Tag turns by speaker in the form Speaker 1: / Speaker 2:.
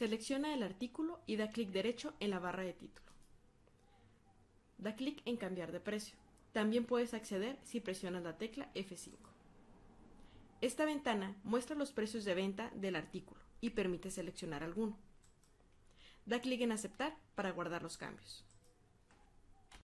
Speaker 1: Selecciona el artículo y da clic derecho en la barra de título. Da clic en cambiar de precio. También puedes acceder si presionas la tecla F5. Esta ventana muestra los precios de venta del artículo y permite seleccionar alguno. Da clic en aceptar para guardar los cambios.